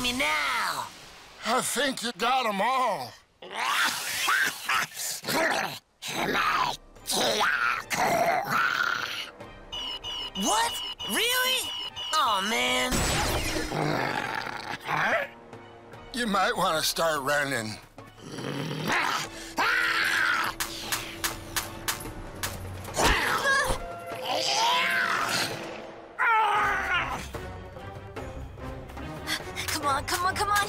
me now? I think you got them all. What? Really? Oh, man. You might want to start running. Come on, come on, come on.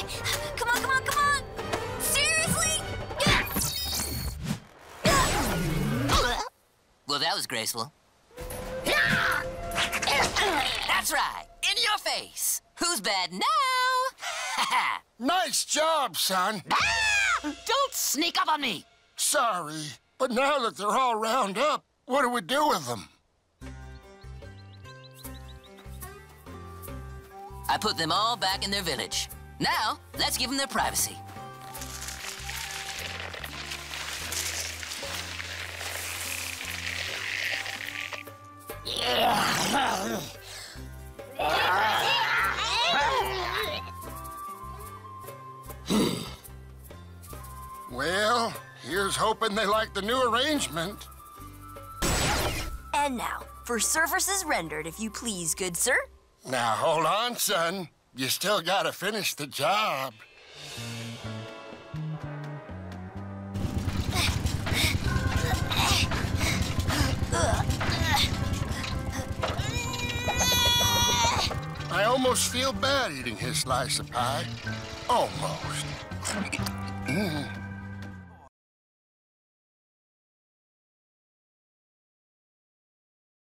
Come on, come on, come on. Seriously? Well, that was graceful. That's right. In your face. Who's bad now? Nice job, son. Don't sneak up on me. Sorry, but now that they're all round up, what do we do with them? I put them all back in their village. Now, let's give them their privacy. Well, here's hoping they like the new arrangement. And now, for services rendered, if you please, good sir. Now, hold on, son. You still gotta finish the job. I almost feel bad eating his slice of pie. Almost.